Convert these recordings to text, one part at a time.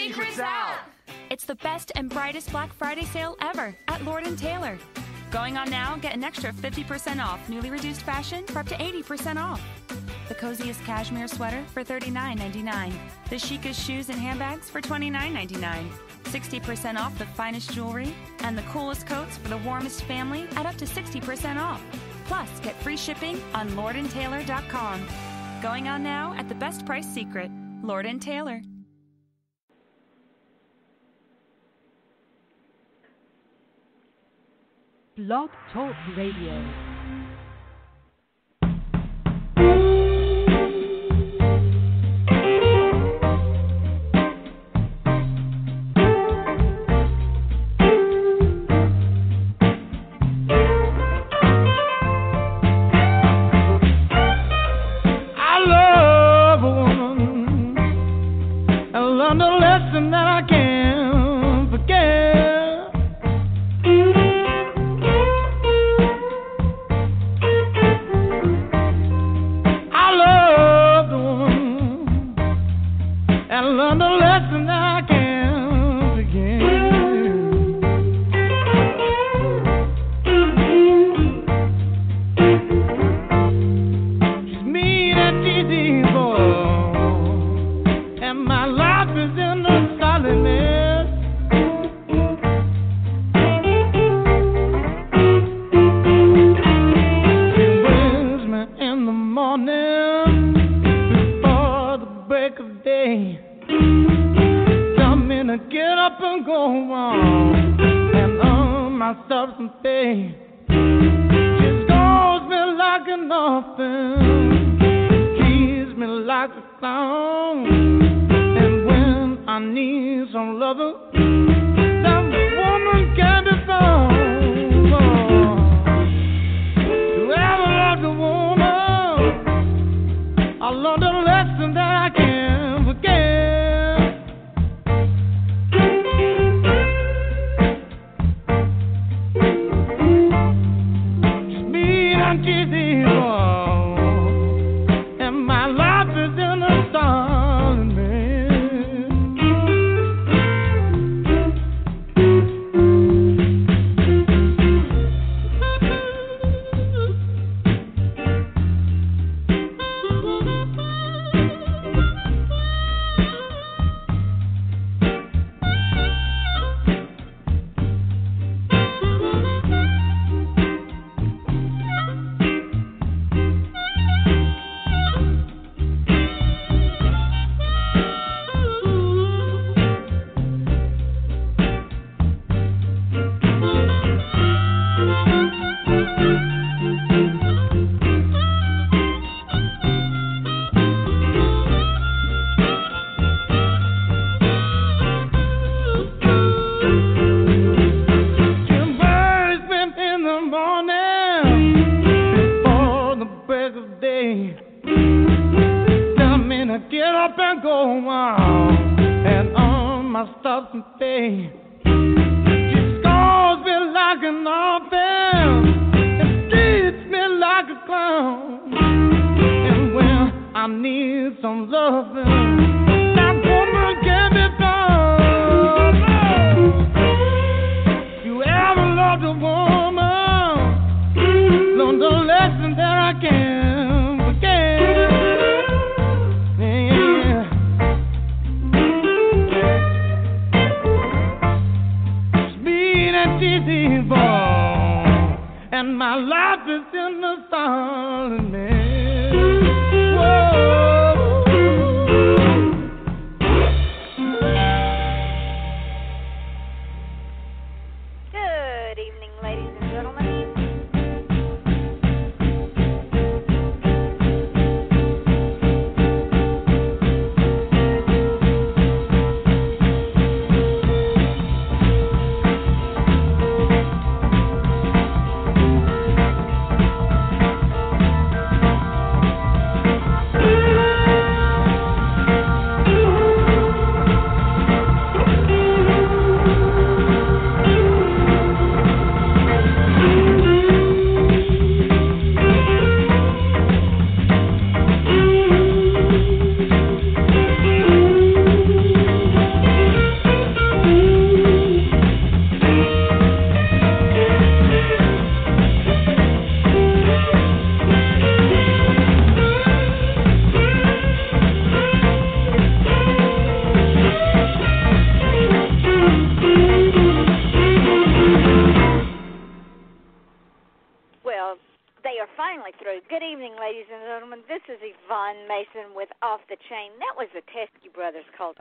secret's out! It's the best and brightest Black Friday sale ever at Lord & Taylor. Going on now, get an extra 50% off newly reduced fashion for up to 80% off. The coziest cashmere sweater for $39.99. The chicest shoes and handbags for $29.99. 60% off the finest jewelry and the coolest coats for the warmest family at up to 60% off. Plus, get free shipping on lordandtaylor.com. Going on now at the best price secret, Lord & Taylor. Blog Talk Radio.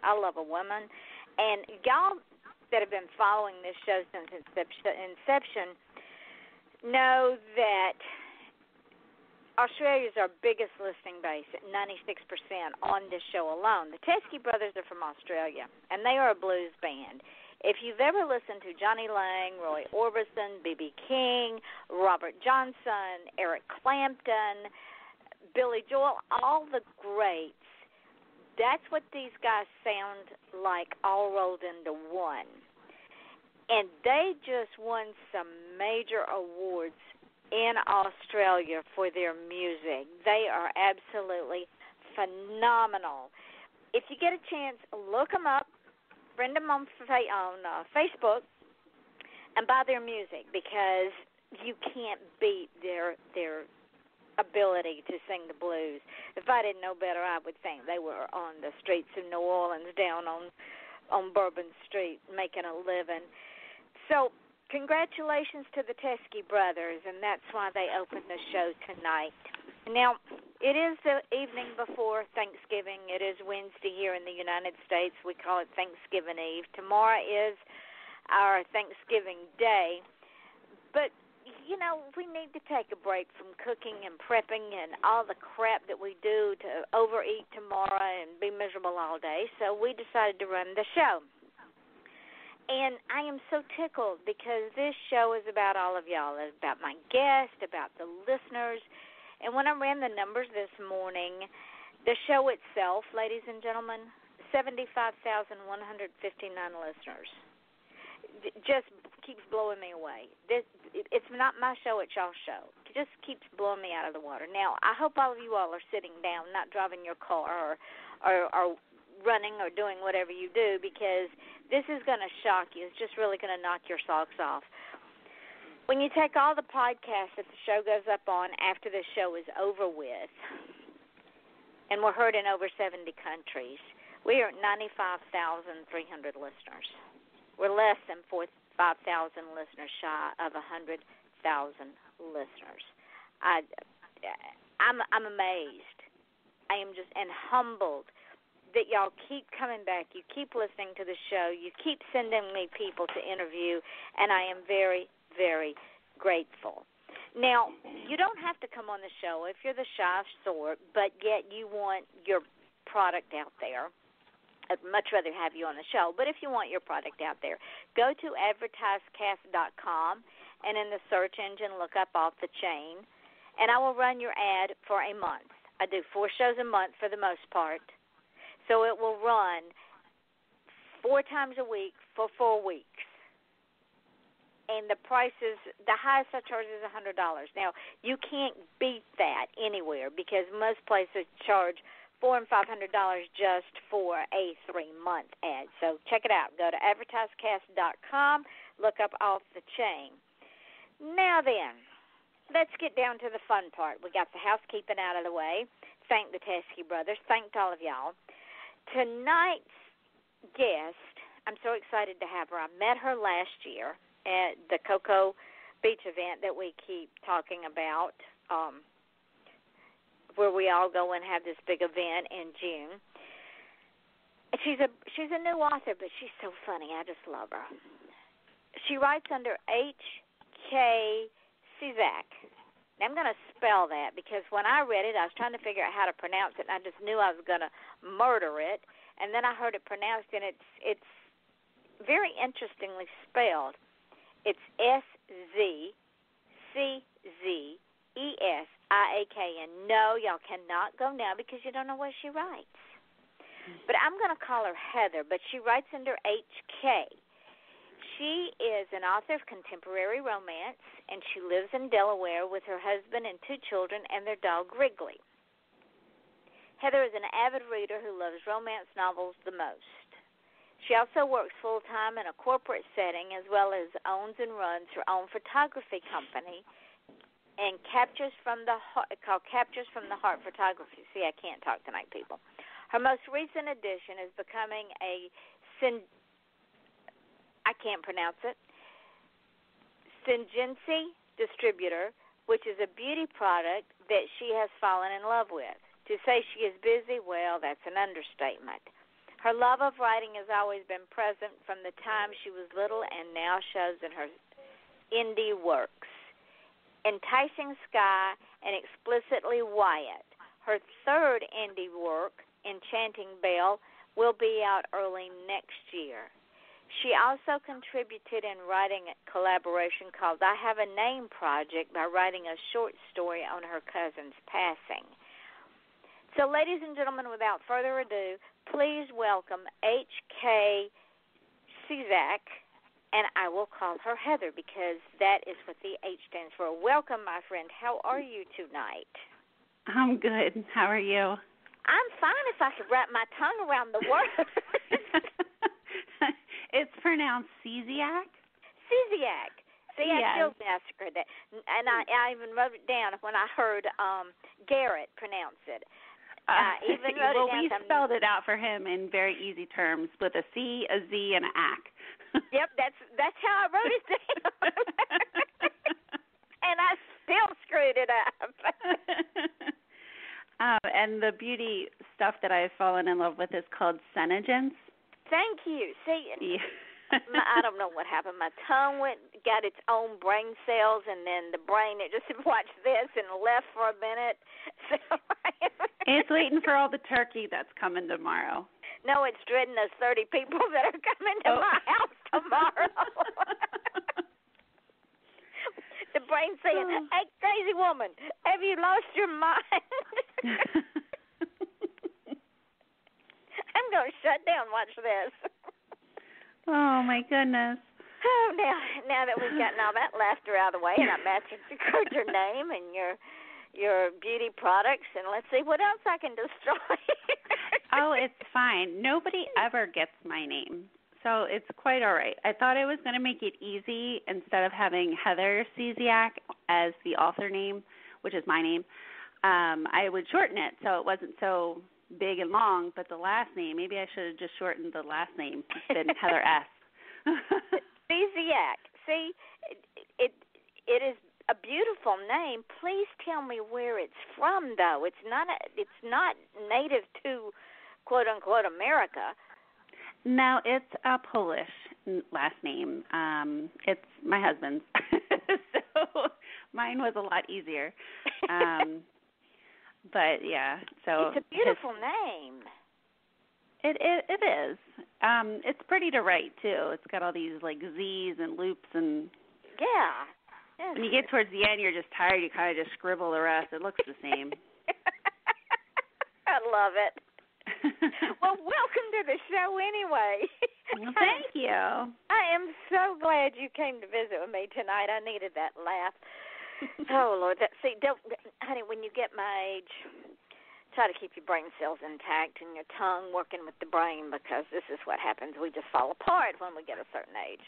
I Love a Woman. And y'all that have been following this show since inception know that Australia is our biggest listening base at 96% on this show alone. The Teskey Brothers are from Australia, and they are a blues band. If you've ever listened to Jonny Lang, Roy Orbison, B.B. King, Robert Johnson, Eric Clapton, Billy Joel, all the greats, that's what these guys sound like all rolled into one. And they just won some major awards in Australia for their music. They are absolutely phenomenal. If you get a chance, look them up, friend them on, on uh, Facebook, and buy their music because you can't beat their their ability to sing the blues. If I didn't know better, I would think they were on the streets of New Orleans, down on on Bourbon Street, making a living. So congratulations to the Teskey brothers, and that's why they opened the show tonight. Now, it is the evening before Thanksgiving. It is Wednesday here in the United States. We call it Thanksgiving Eve. Tomorrow is our Thanksgiving Day. But, you know, we need to take a break from cooking and prepping and all the crap that we do to overeat tomorrow and be miserable all day. So we decided to run the show. And I am so tickled because this show is about all of y'all, it's about my guests, about the listeners. And when I ran the numbers this morning, the show itself, ladies and gentlemen, 75,159 listeners. Just keeps blowing me away. This it's not my show, it's y'all's show. It just keeps blowing me out of the water. Now, I hope all of you all are sitting down, not driving your car or or, or running or doing whatever you do because this is going to shock you. It's just really going to knock your socks off. When you take all the podcasts that the show goes up on after the show is over with, and we're heard in over 70 countries, we are 95,300 listeners. We're less than 4, 5,000 listeners shy of 100,000 listeners. I, I'm, I'm amazed. I am just and humbled that y'all keep coming back. You keep listening to the show. You keep sending me people to interview, and I am very, very grateful. Now, you don't have to come on the show if you're the shy sort, but yet you want your product out there. I'd much rather have you on the show, but if you want your product out there, go to advertisecast.com and in the search engine look up off the chain, and I will run your ad for a month. I do four shows a month for the most part so it will run four times a week for four weeks. And the price is the highest I charge is a hundred dollars. Now you can't beat that anywhere because most places charge four and five hundred dollars just for a three month ad. So check it out. Go to advertisecast.com, look up off the chain. Now then, let's get down to the fun part. We got the housekeeping out of the way. Thank the Teskey brothers. Thanked all of y'all. Tonight's guest, I'm so excited to have her. I met her last year at the Cocoa Beach event that we keep talking about, um, where we all go and have this big event in June. She's a she's a new author, but she's so funny. I just love her. She writes under H. K. Czak. I'm going to spell that because when I read it, I was trying to figure out how to pronounce it, and I just knew I was going to murder it. And then I heard it pronounced, and it's it's very interestingly spelled. It's S Z C Z E S I A K. And no, y'all cannot go now because you don't know what she writes. But I'm going to call her Heather, but she writes under H K. She is an author of contemporary romance, and she lives in Delaware with her husband and two children and their dog Wrigley. Heather is an avid reader who loves romance novels the most. She also works full time in a corporate setting as well as owns and runs her own photography company and captures from the heart called Captures from the Heart Photography. See, I can't talk tonight, people. Her most recent edition is becoming a I can't pronounce it. SeneGence distributor which is a beauty product that she has fallen in love with. To say she is busy, well, that's an understatement. Her love of writing has always been present from the time she was little and now shows in her indie works. Enticing Sky and Explicitly Wyatt. Her third indie work, Enchanting Belle, will be out early next year. She also contributed in writing a collaboration called I Have a Name Project by writing a short story on her cousin's passing. So, ladies and gentlemen, without further ado, please welcome H.K. Czizak, and I will call her Heather because that is what the H stands for. Welcome, my friend. How are you tonight? I'm good. How are you? I'm fine if I could wrap my tongue around the word. it's pronounced Szczesiak. Szczesiak. See, I Yes. still massacred that, and I, I even wrote it down when I heard um Garrett pronounce it. I even wrote it well, down we some- spelled it out for him in very easy terms with a C, a Z, and a ack. Yep, that's that's how I wrote it down, and I still screwed it up. um, and the beauty stuff that I've fallen in love with is called Senegence. Thank you. See, Yeah. my, I don't know what happened. My tongue went got its own brain cells, and then the brain it just watched this and left for a minute. So it's waiting for all the turkey that's coming tomorrow. no, it's dreading those thirty people that are coming to Oh. my house tomorrow. the brain saying, Oh. "Hey, crazy woman, have you lost your mind?" I'm going to shut down. Watch this. oh my goodness. Oh, now now that we've gotten all that laughter out of the way, and I massacred your name and your your beauty products, and let's see what else I can destroy. Oh, it's fine. Nobody ever gets my name. So it's quite all right. I thought I was going to make it easy instead of having Heather Szczesiak as the author name, which is my name. Um, I would shorten it so it wasn't so big and long, but the last name, maybe I should have just shortened the last name, been Heather S. Szczesiak. See, it, it it is a beautiful name. Please tell me where it's from, though. It's not a, it's not native to quote unquote America. No, it's a Polish last name. Um, it's my husband's. so mine was a lot easier. Um, but yeah, so it's a beautiful name. It it it is. Um, it's pretty to write too. It's got all these like Z's and loops, and Yeah. Yes. when you get towards the end, you're just tired. You kind of just scribble the rest. It looks the same. I love it. Well, welcome to the show anyway. well, thank you. I am so glad you came to visit with me tonight. I needed that laugh. oh Lord, that see, don't, honey, when you get my age, try to keep your brain cells intact and your tongue working with the brain because this is what happens. We just fall apart when we get a certain age.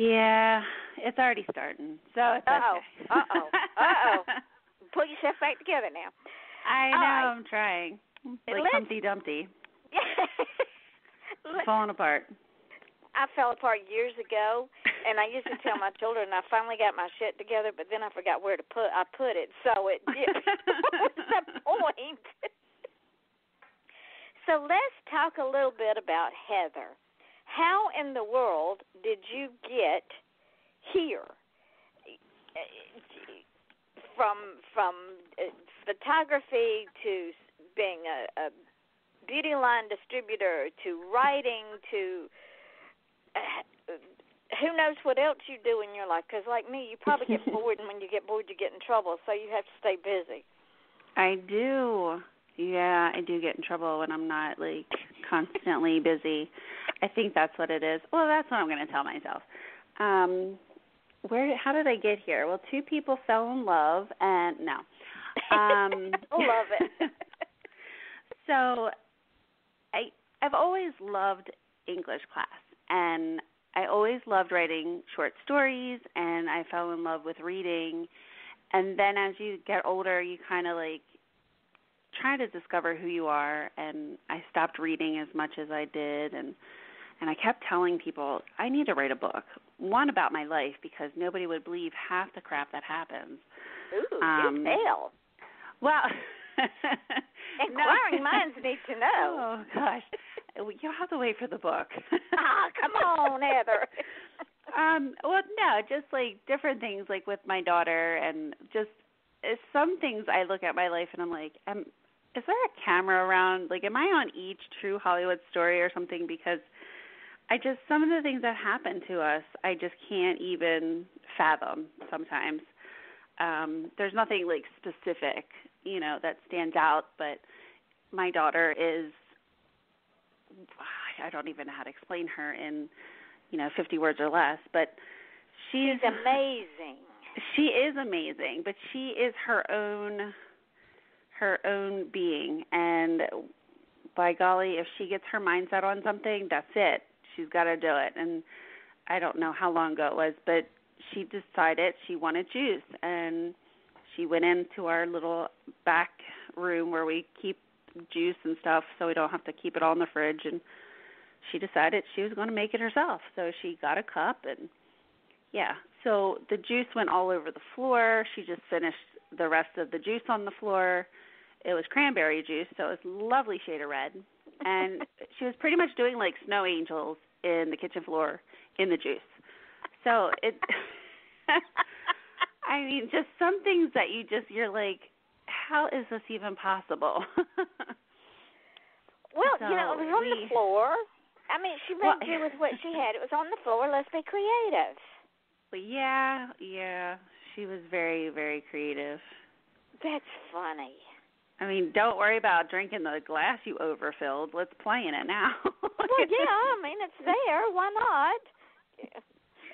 Yeah, it's already starting, so it's Uh-oh. okay. Uh-oh. Uh-oh. Pull yourself back together now. I know. right. I'm trying. Like Let's- Humpty Dumpty, falling apart. I fell apart years ago, and I used to tell my children I finally got my shit together, but then I forgot where to put I put it, so it did. What's the point? so let's talk a little bit about Heather. How in the world did you get here? From from uh, photography to being a, a beauty line distributor to writing to uh, who knows what else you do in your life because like me you probably get bored and when you get bored you get in trouble so you have to stay busy I do. Yeah, I do get in trouble when I'm not like constantly busy. I think that's what it is. Well, that's what I'm going to tell myself. Um where how did I get here? Well, two people fell in love and no. Um love it so I I've always loved English class and I always loved writing short stories and I fell in love with reading and then as you get older you kind of like try to discover who you are and I stopped reading as much as I did and And I kept telling people I need to write a book, one about my life because nobody would believe half the crap that happens. Ooh, Um, do tell. Well, Inquiring minds need to know. Oh gosh, you'll have to wait for the book. ah, come on, Heather. um, well, no, just like different things, like with my daughter, and just uh, some things I look at my life and I'm like, am, is there a camera around? Like, am I on each true Hollywood story or something? Because I just some of the things that happen to us, I just can't even fathom sometimes. Um, there's nothing like specific, you know, that stands out, but my daughter is I don't even know how to explain her in, you know, 50 words or less, but she's She's amazing. she is amazing, but she is her own her own being and by golly, if she gets her mind set on something, that's it. She's got to do it. And I don't know how long ago it was, but she decided she wanted juice and she went into our little back room where we keep juice and stuff so we don't have to keep it all in the fridge and she decided she was going to make it herself. So she got a cup and yeah. So the juice went all over the floor. She just finished the rest of the juice on the floor. It was cranberry juice, so it was lovely shade of red. And she was pretty much doing like snow angels in the kitchen floor in the juice. So it I mean, just some things that you just you're like, how is this even possible? Well, So you know, it was on we- the floor. I mean, she Well- made do with what she had. It was on the floor. Let's be creative. Yeah, yeah, she was very, very creative. That's funny. I mean, don't worry about drinking the glass you overfilled. Let's play in it now. Well, yeah, I mean, it's there. Why not?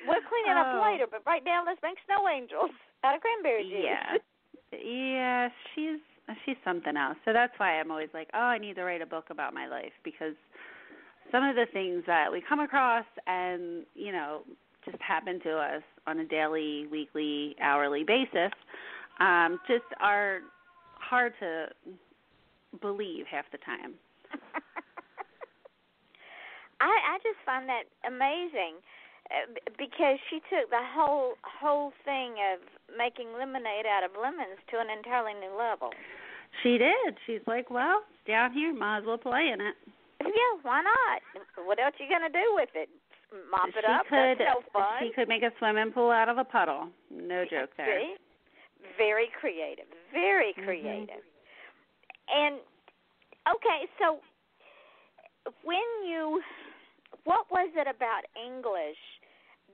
We'll clean it up Oh. later, but right now, let's make snow angels out of cranberry juice. yeah, yeah, she's she's something else. So that's why I'm always like, oh, I need to write a book about my life because some of the things that we come across and you know just happen to us on a daily, weekly, hourly basis, um, just are hard to believe half the time. I I just find that amazing because she took the whole whole thing of making lemonade out of lemons to an entirely new level. She did. She's like, well, it's down here, might as well play in it. Yeah, why not? What else you gonna do with it? Mop it she up? could That's no fun. she could make a swimming pool out of a puddle. No joke there. See? Very creative. Very Mhm. creative. And okay, so when you what was it about English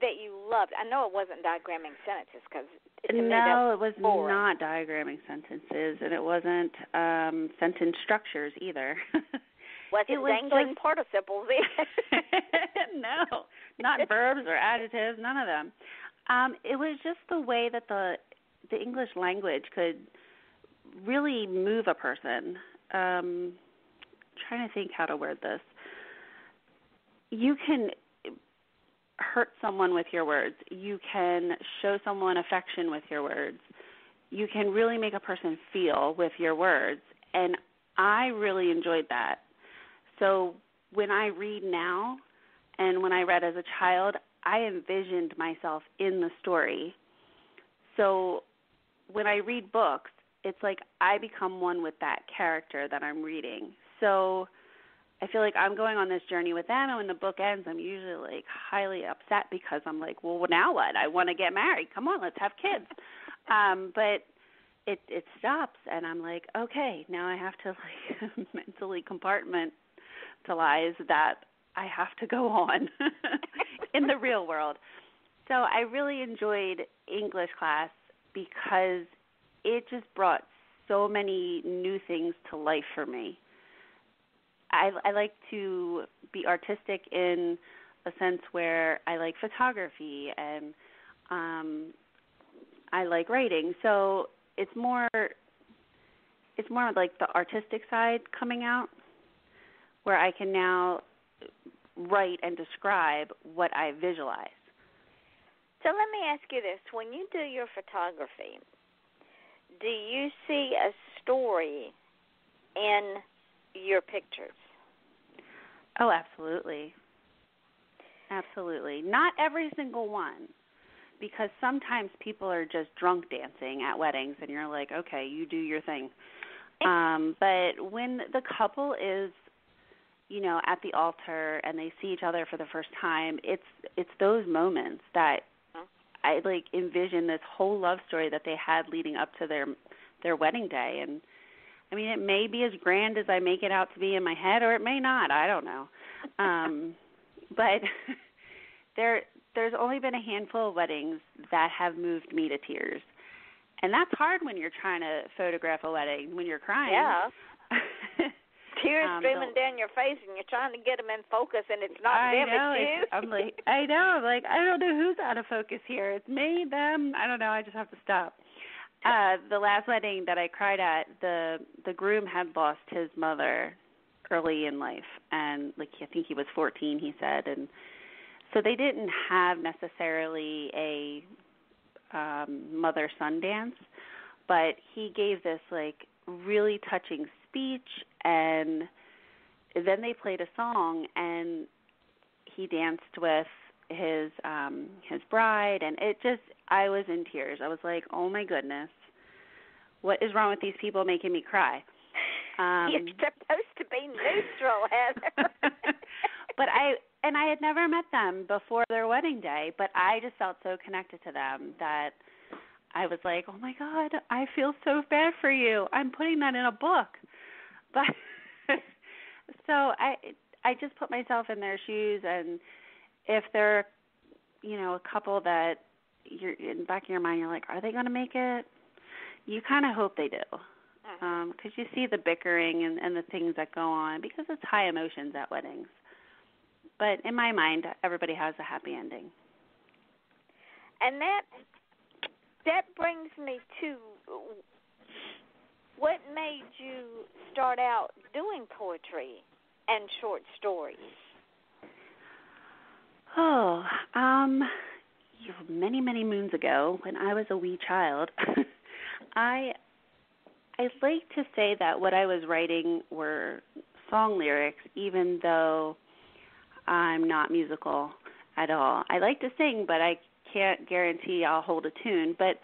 that you loved? I know it wasn't diagramming sentences because to me that No, it was boring. not diagramming sentences, and it wasn't um sentence structures either. was it it was dangling just- participles no, not verbs or adjectives, none of them. Um, it was just the way that the the English language could really move a person. Um, trying to think how to word this. You can hurt someone with your words. You can show someone affection with your words. You can really make a person feel with your words. And I really enjoyed that. So when I read now and when I read as a child, I envisioned myself in the story. So when I read books, it's like I become one with that character that I'm reading. So I feel like I'm going on this journey with them, and when the book ends, I'm usually like highly upset because I'm like, well, now what? I want to get married. Come on, let's have kids. Um, but it it stops, and I'm like, okay, now I have to like mentally compartmentalize that I have to go on in the real world. So I really enjoyed English class because it just brought so many new things to life for me. I, I like to be artistic in a sense where I like photography and um, I like writing. So it's more it's more like the artistic side coming out where I can now write and describe what I visualize. So let me ask you this: When you do your photography, do you see a story in your pictures? Oh, absolutely. Absolutely. Not every single one. Because sometimes people are just drunk dancing at weddings and you're like, "Okay, you do your thing." Um but when the couple is you know at the altar and they see each other for the first time, it's it's those moments that I like envision this whole love story that they had leading up to their their wedding day and I mean it may be as grand as I make it out to be in my head or it may not, I don't know. Um but there there's only been a handful of weddings that have moved me to tears. And that's hard when you're trying to photograph a wedding when you're crying. Yeah. Tears Um, streaming down your face, and you're trying to get them in focus, and it's not I them, know. it's you. I'm like, I know. I'm like, I don't know who's out of focus here. It's me, them. I don't know. I just have to stop. Uh, the last wedding that I cried at, the the groom had lost his mother early in life, and like I think he was 14. He said, and so they didn't have necessarily a um, mother son dance, but he gave this like really touching speech. And then they played a song and he danced with his um his bride. And it just I was in tears. I was like, "Oh my goodness. What is wrong with these people making me cry?" Um you're supposed to be neutral, Heather. but I and I had never met them before their wedding day, but I just felt so connected to them that I was like, "Oh my god, I feel so bad for you. I'm putting that in a book." But so I I just put myself in their shoes and if they're you know, a couple that you're in the back of your mind you're like, "Are they going to make it?" You kind of hope they do. Mm-hmm. Um because you see the bickering and and the things that go on because it's high emotions at weddings. But in my mind, everybody has a happy ending. and that that brings me to what made you start out doing poetry and short stories. Oh, um, many many moons ago, when I was a wee child, I I like to say that what I was writing were song lyrics, even though I'm not musical at all. I like to sing, but I can't guarantee I'll hold a tune. But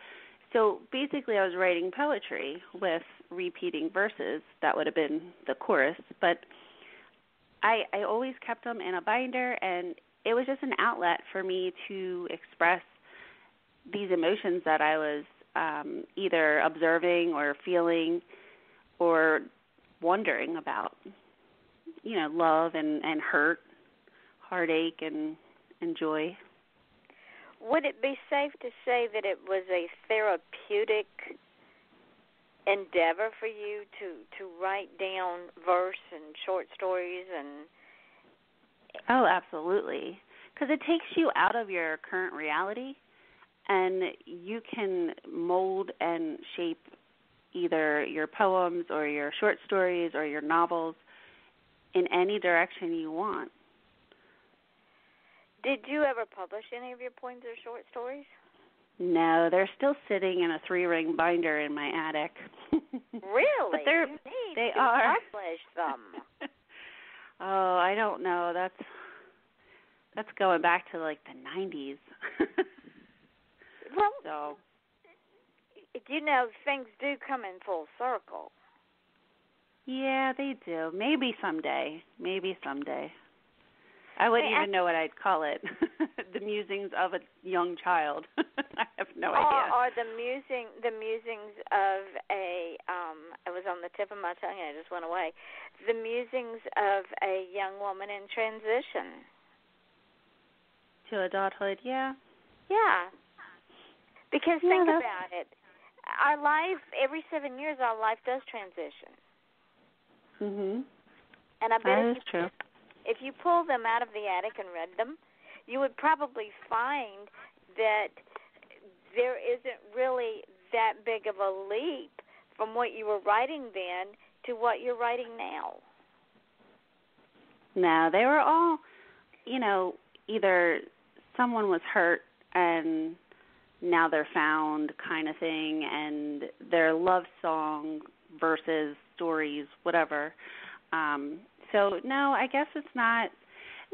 so basically, I was writing poetry with repeating verses. That would have been the chorus, but I I always kept them in a binder, and it was just an outlet for me to express these emotions that I was um, either observing or feeling or wondering about. You know, love and and hurt, heartache and and joy. Would it be safe to say that it was a therapeutic endeavor for you to to write down verse and short stories and Oh, absolutely. Because it takes you out of your current reality and you can mold and shape either your poems or your short stories or your novels in any direction you want. did you ever publish any of your poems or short stories? No, they're still sitting in a three ring binder in my attic. Really? But they're you need they to are. publish them. oh, I don't know. That's that's going back to like the 90s. well, so, you know, things do come in full circle. yeah, they do. Maybe someday. Maybe someday. I wouldn't even know what I'd call it. the musings of a young child. I have no or, idea. or the musing the musings of a um it was on the tip of my tongue and it just went away. The musings of a young woman in transition. to adulthood, yeah. Yeah. Because Yeah, think that's- about it. Our life every seven years our life does transition. Mhm. And I bet That if is you, true. If you pull them out of the attic and read them, you would probably find that there isn't really that big of a leap from what you were writing then to what you're writing now. No, they were all, you know, either someone was hurt and now they're found kind of thing, and their love song versus stories, whatever. Um, so no, I guess it's not.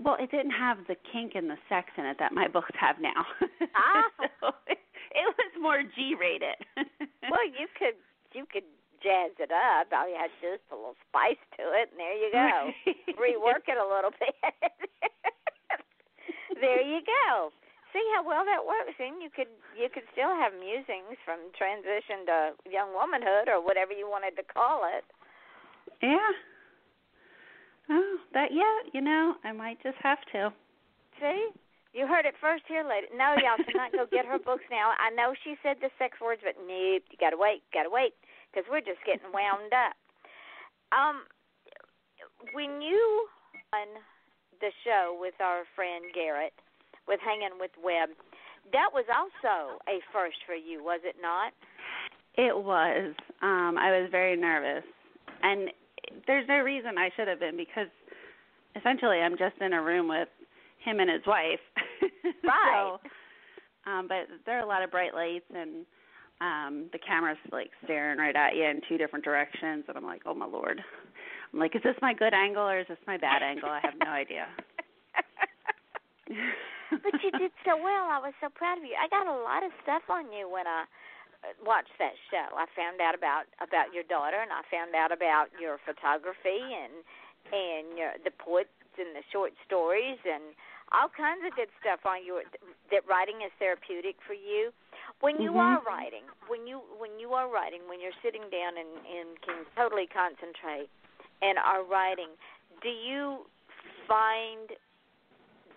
Well, it didn't have the kink and the sex in it that my books have now. Ah. so it, it was more G-rated. well, you could you could jazz it up. All you had to do is put a little spice to it, and there you go. Rework it a little bit. there you go. See how well that works, and you could you could still have musings from transition to young womanhood or whatever you wanted to call it. Yeah. Oh, that yeah, you know, I might just have to. See? You heard it first here, lady. No, y'all cannot go get her books now. I know she said the sex words, but nope, you gotta wait, gotta wait, because we're just getting wound up. Um, when you on the show with our friend Garrett, with Hanging with Webb, that was also a first for you, was it not? It was. Um, I was very nervous, and there's no reason I should have been because essentially I'm just in a room with him and his wife. Right. so, um, but there are a lot of bright lights and um the camera's like staring right at you in two different directions and I'm like, Oh my lord. I'm like, Is this my good angle or is this my bad angle? I have no idea. but you did so well. I was so proud of you. I got a lot of stuff on you when I uh, watched that show. I found out about about your daughter, and I found out about your photography and and your, the poets and the short stories and all kinds of good stuff on you. That writing is therapeutic for you. When you Mhm. are writing, when you when you are writing, when you're sitting down and and can totally concentrate and are writing, do you find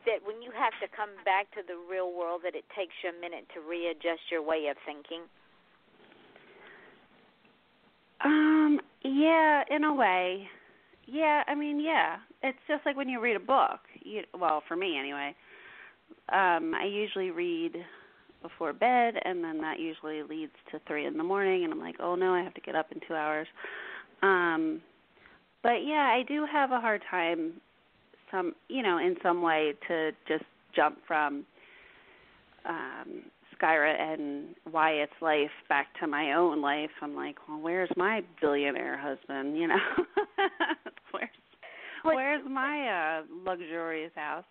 that when you have to come back to the real world that it takes you a minute to readjust your way of thinking? Um, yeah, in a way. Yeah, I mean, yeah. It's just like when you read a book. You well, for me anyway. Um, I usually read before bed and then that usually leads to 3 in the morning and I'm like, "Oh no, I have to get up in 2 hours." Um but yeah, I do have a hard time some, you know, in some way to just jump from um Skyra and Wyatt's life back to my own life. I'm like, well, where's my billionaire husband? You know, where's What- where's my uh luxurious house?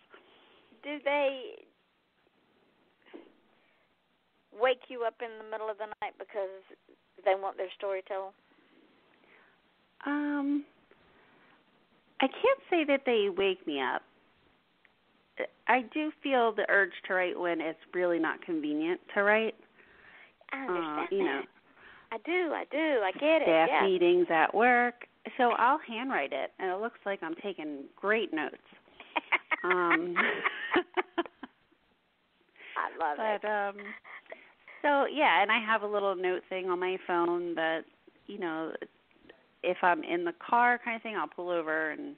Do they wake you up in the middle of the night because they want their story told? Um, I can't say that they wake me up. I do feel the urge to write when it's really not convenient to write. I Uh, understand you know. I do, I do, I get it. staff yeah. meetings at work. So I'll handwrite it, and it looks like I'm taking great notes. Um, I love but it. um so yeah and i have a little note thing on my phone that you know if i'm in the car kind of thing i'll pull over and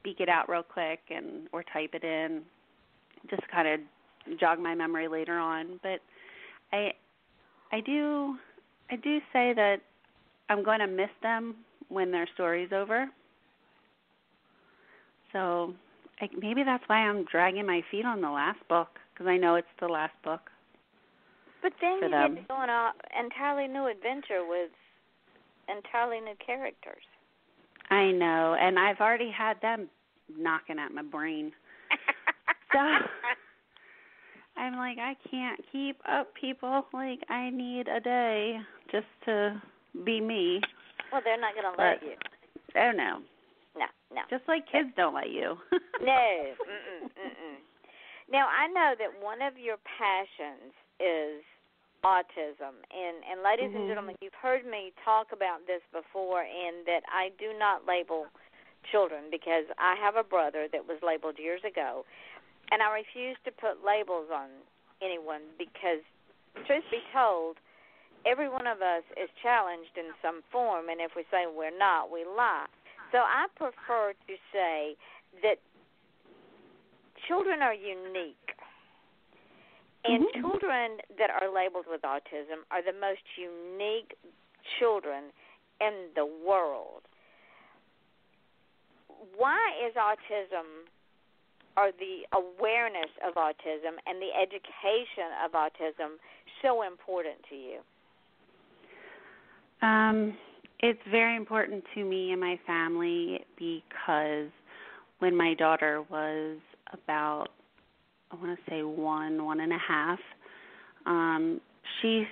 speak it out real quick and or type it in just kind of jog my memory later on but i i do i do say that i'm going to miss them when their story's over so I, maybe that's why i'm dragging my feet on the last book because i know it's the last book But then you them. get to go on an entirely new adventure with entirely new characters. I know, and I've already had them knocking at my brain. So I'm like, I can't keep up, people. Like, I need a day just to be me. well, they're not going to let But- you. Oh no, No, no. just like kids don't let you. No. Mm-mm, mm-mm. Now I know that one of your passions is autism, and and ladies and Mhm. gentlemen, you've heard me talk about this before, and that I do not label children because I have a brother that was labeled years ago, and I refuse to put labels on anyone because, truth be told, every one of us is challenged in some form, and if we say we're not, we lie. So I prefer to say that children are unique. And Mhm. children that are labeled with autism are the most unique children in the world. Why is autism or the awareness of autism and the education of autism so important to you? Um, it's very important to me and my family because when my daughter was about I want to say one, one and a half. Um, she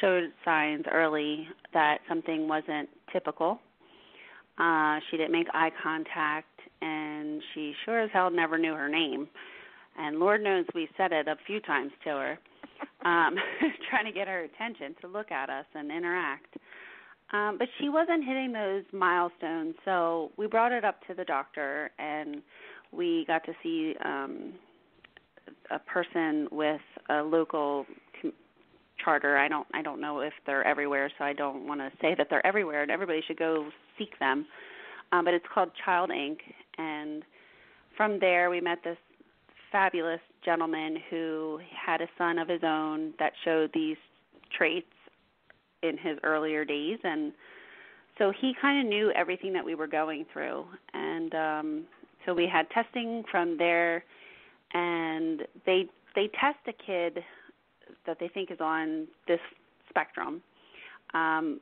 showed signs early that something wasn't typical. Uh, she didn't make eye contact, and she sure as hell never knew her name. And Lord knows we said it a few times to her, um, trying to get her attention to look at us and interact. Um, but she wasn't hitting those milestones, so we brought it up to the doctor, and we got to see um, a person with a local com- charter. I don't I don't know if they're everywhere, so I don't want to say that they're everywhere, and everybody should go seek them. Um, but it's called Child Inc. And from there, we met this fabulous gentleman who had a son of his own that showed these traits in his earlier days, and so he kind of knew everything that we were going through, and um, so we had testing from there and they they test a kid that they think is on this spectrum um,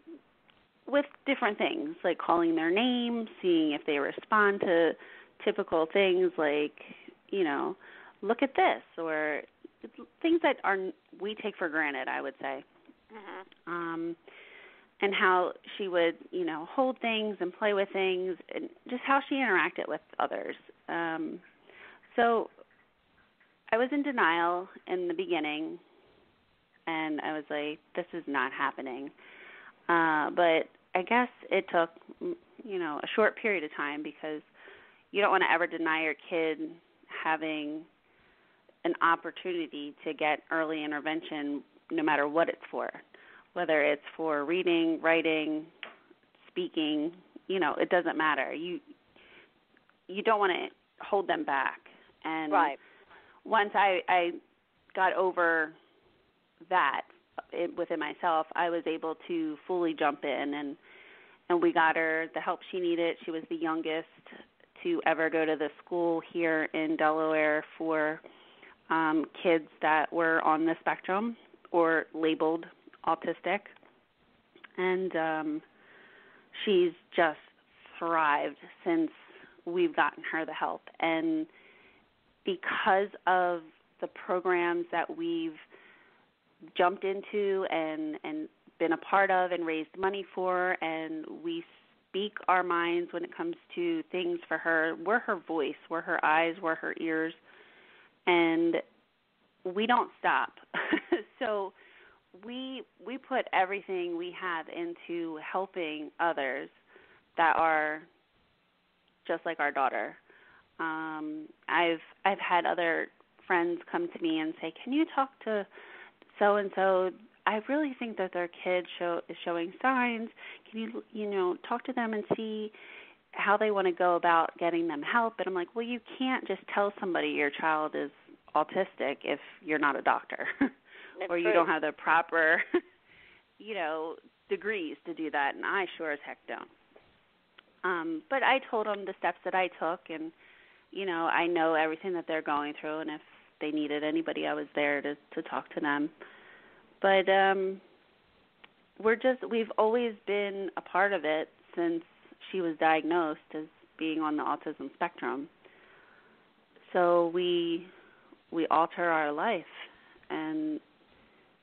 with different things like calling their name, seeing if they respond to typical things like you know look at this or things that are we take for granted i would say mm-hmm. um and how she would you know hold things and play with things and just how she interacted with others um so I was in denial in the beginning, and I was like, "This is not happening." Uh, but I guess it took, you know, a short period of time because you don't want to ever deny your kid having an opportunity to get early intervention, no matter what it's for, whether it's for reading, writing, speaking. You know, it doesn't matter. You you don't want to hold them back, and right once I I got over that within myself, I was able to fully jump in and and we got her the help she needed. She was the youngest to ever go to the school here in Delaware for um kids that were on the spectrum or labeled autistic. And um she's just thrived since we've gotten her the help and because of the programs that we've jumped into and and been a part of and raised money for and we speak our minds when it comes to things for her. We're her voice we're her eyes we're her ears and we don't stop. So we we put everything we have into helping others that are just like our daughter um, I've I've had other friends come to me and say, "Can you talk to so and so? I really think that their kid show is showing signs. Can you you know talk to them and see how they want to go about getting them help?" And I'm like, "Well, you can't just tell somebody your child is autistic if you're not a doctor or you don't have the proper you know degrees to do that, and I sure as heck don't." Um, but I told them the steps that I took and you know, I know everything that they're going through and if they needed anybody I was there to to talk to them. But um we're just we've always been a part of it since she was diagnosed as being on the autism spectrum. So we we alter our life and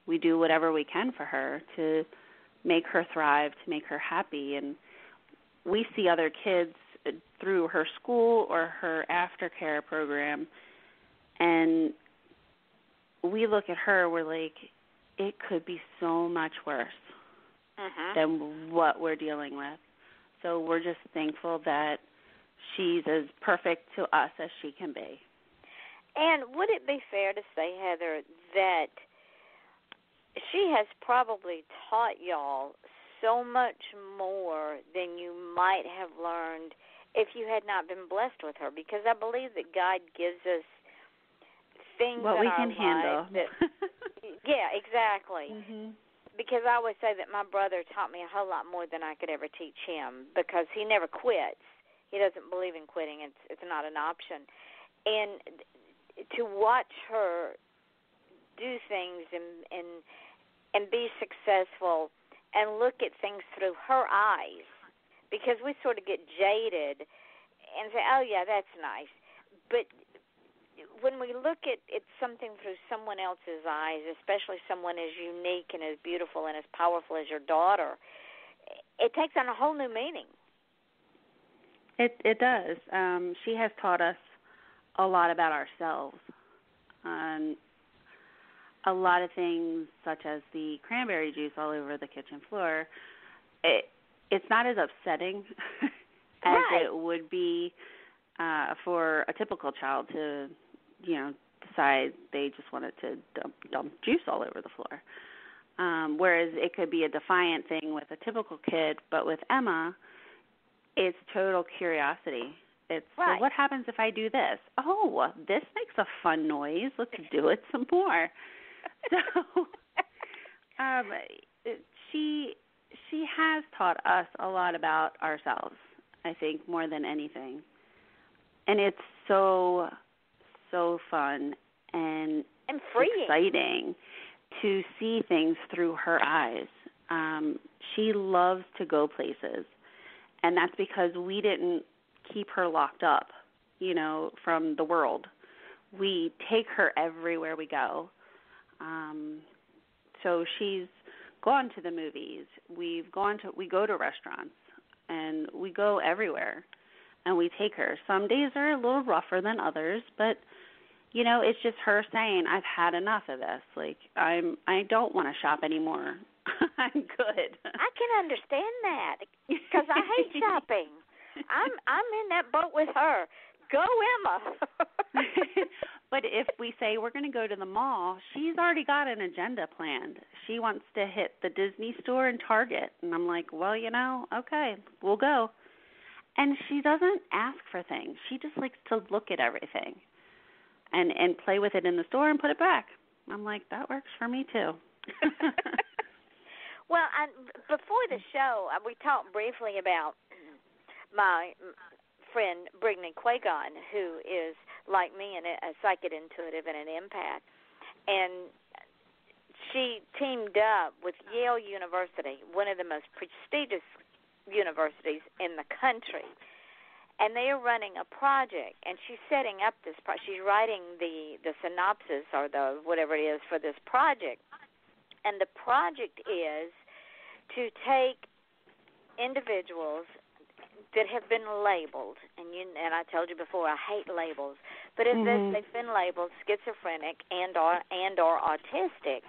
we do whatever we can for her to make her thrive, to make her happy and we see other kids through her school or her aftercare program. And we look at her we're like it could be so much worse mm-hmm. than what we're dealing with. So we're just thankful that she's as perfect to us as she can be. And would it be fair to say heather that she has probably taught y'all so much more than you might have learned if you had not been blessed with her because I believe that God gives us things what we can handle. That, yeah, exactly. Mm-hmm. Because I always say that my brother taught me a whole lot more than I could ever teach him because he never quits. He doesn't believe in quitting. It's it's not an option. And to watch her do things and and and be successful and look at things through her eyes because we sort of get jaded and say, "Oh yeah, that's nice," but when we look at, at something through someone else's eyes, especially someone as unique and as beautiful and as powerful as your daughter, it takes on a whole new meaning. It it does. Um, she has taught us a lot about ourselves, and a lot of things such as the cranberry juice all over the kitchen floor. It it's not as upsetting as right. it would be uh, for a typical child to, you know, decide they just wanted to dump, dump juice all over the floor. Um, whereas it could be a defiant thing with a typical kid, but with Emma, it's total curiosity. It's right. well, what happens if I do this? Oh, this makes a fun noise. Let's do it some more. so, um, she she has taught us a lot about ourselves. I think more than anything, and it's so so fun and and freeing. exciting to see things through her eyes. Um, she loves to go places, and that's because we didn't keep her locked up, you know, from the world. We take her everywhere we go. Um, so she's gone to the movies. We've gone to we go to restaurants and we go everywhere and we take her. Some days are a little rougher than others, but you know, it's just her saying, "I've had enough of this. Like I'm I don't want to shop anymore. I'm good." I can understand that because I hate shopping. I'm I'm in that boat with her. Go Emma. but if we say we're going to go to the mall, she's already got an agenda planned. She wants to hit the Disney store and Target, and I'm like, "Well, you know, okay, we'll go." And she doesn't ask for things. She just likes to look at everything and and play with it in the store and put it back. I'm like, "That works for me too." well, I, before the show, uh, we talked briefly about my friend Brittany Quagon, who is like me and a psychic intuitive and an empath, and she teamed up with Yale University, one of the most prestigious universities in the country, and they are running a project. And she's setting up this. Pro- she's writing the the synopsis or the whatever it is for this project, and the project is to take individuals that have been labeled, and you and I told you before, I hate labels, but if mm-hmm. they've been labeled schizophrenic and or and or autistic,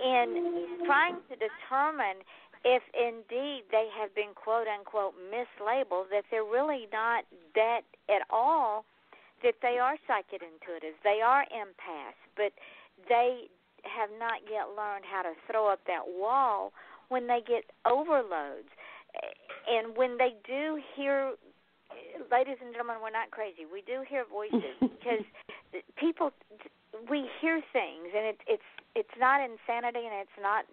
in trying to determine if indeed they have been quote unquote mislabeled, that they're really not that at all, that they are psychic intuitives, they are empaths, but they have not yet learned how to throw up that wall when they get overloads and when they do hear ladies and gentlemen we're not crazy. We do hear voices because people we hear things and it's it's it's not insanity and it's not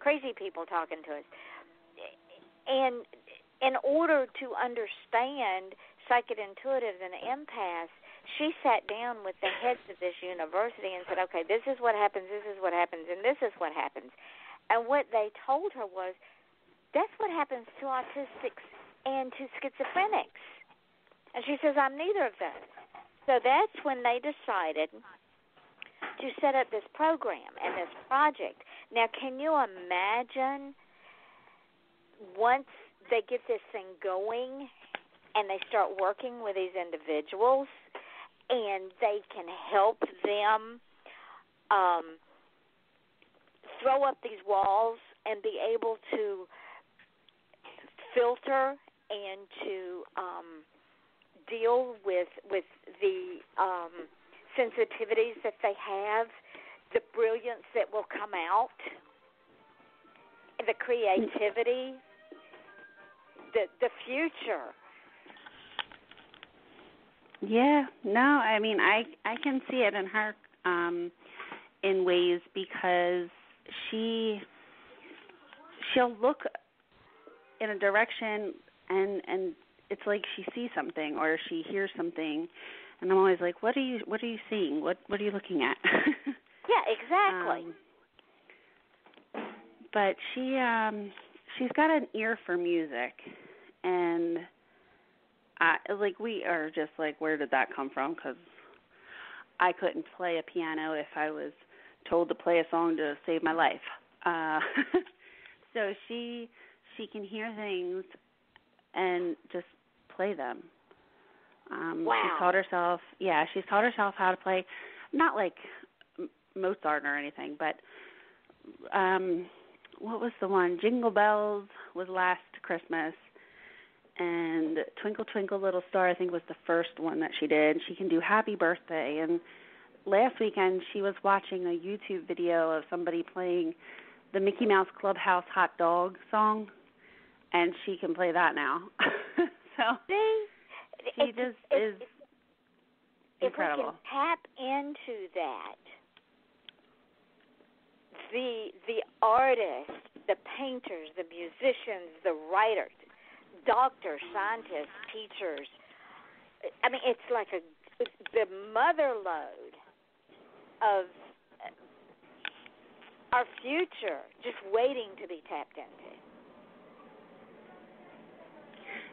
crazy people talking to us. And in order to understand psychic intuitives and empaths she sat down with the heads of this university and said okay this is what happens this is what happens and this is what happens. And what they told her was that's what happens to autistics and to schizophrenics. And she says, I'm neither of those. So that's when they decided to set up this program and this project. Now, can you imagine once they get this thing going and they start working with these individuals and they can help them um, throw up these walls and be able to filter and to um, deal with with the um, sensitivities that they have, the brilliance that will come out, the creativity, the the future. Yeah, no, I mean I I can see it in her um in ways because she she'll look in a direction and and it's like she sees something or she hears something and I'm always like, What are you what are you seeing? What what are you looking at? yeah, exactly. Um, but she um she's got an ear for music and I like we are just like where did that come from cuz I couldn't play a piano if I was told to play a song to save my life. Uh so she she can hear things and just play them. Um wow. she taught herself yeah, she's taught herself how to play not like Mozart or anything, but um what was the one? Jingle Bells was last Christmas and Twinkle Twinkle Little Star I think was the first one that she did. She can do Happy Birthday and last weekend she was watching a YouTube video of somebody playing the Mickey Mouse Clubhouse Hot Dog song and she can play that now. so See, she if, just if, is if incredible. we can tap into that, the the artists, the painters, the musicians, the writers, doctors, scientists, teachers. I mean, it's like a the mother load of uh, our future just waiting to be tapped into.